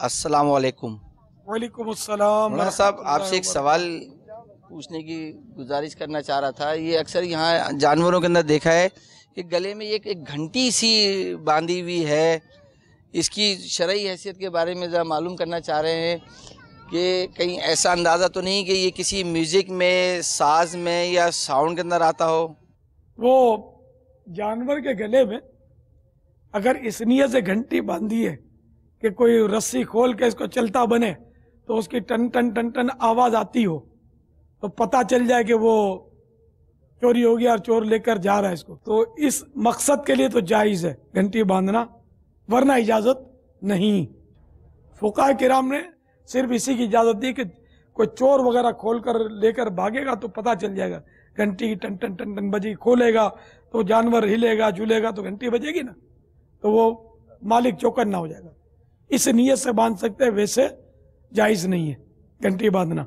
अस्सलाम वालेकुम वालेकुम अस्सलाम साहब आपसे एक सवाल पूछने की गुजारिश करना चाह रहा था। ये अक्सर यहाँ जानवरों के अंदर देखा है कि गले में एक एक घंटी सी बांधी हुई है। इसकी शरई हैसियत के बारे में ज़रा मालूम करना चाह रहे हैं कि कहीं ऐसा अंदाज़ा तो नहीं कि ये किसी म्यूज़िक में साज में या साउंड के अंदर आता हो? वो जानवर के गले में अगर इस नियत से घंटी बांधी है कि कोई रस्सी खोल के इसको चलता बने तो उसकी टन टन टन टन आवाज़ आती हो तो पता चल जाए कि वो चोरी हो गया और चोर लेकर जा रहा है इसको। तो इस मकसद के लिए तो जायज़ है घंटी बांधना, वरना इजाज़त नहीं। फुका किराम ने सिर्फ़ इसी की इजाज़त दी कि कोई चोर वगैरह खोल कर लेकर भागेगा तो पता चल जाएगा, घंटी टन टन टन टन बजी, खोलेगा तो जानवर हिलेगा, झूलेगा तो घंटी बजेगी ना तो वो मालिक चौकन ना हो जाएगा। इस नीयत से बाँध सकते हैं वैसे जायज़ नहीं है। घंटी बांधना।